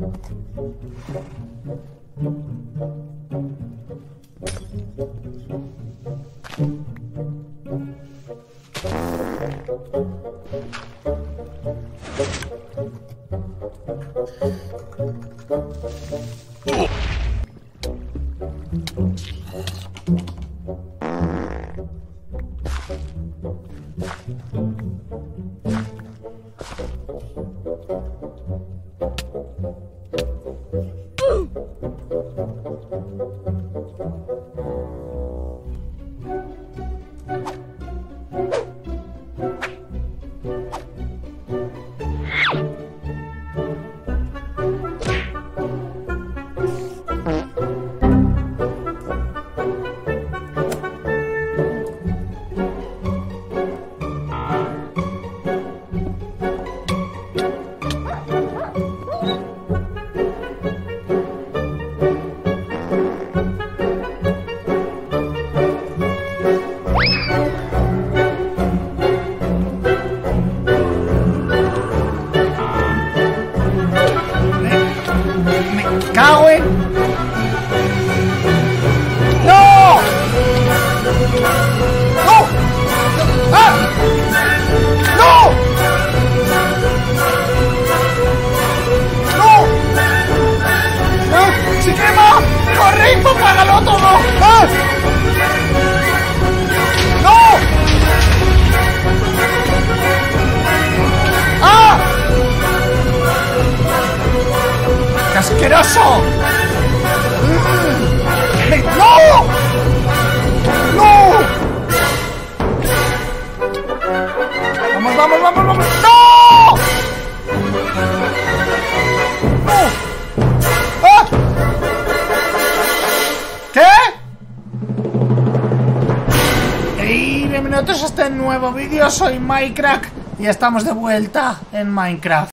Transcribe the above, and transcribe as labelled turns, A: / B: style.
A: Thank Ooh. Cago. ¡No! ¡No! ¡Ah! ¡No! ¡No! ¡No! ¡Se quema! ¡Corre, hijo! ¡Págalo todo! Asqueroso! ¡No! ¡No! ¡Vamos, vamos, vamos, vamos! ¡No! ¡No! ¡Ah! ¿Qué? ¡Hey! Bienvenidos a este nuevo vídeo, soy Minecraft y estamos de vuelta en Minecraft.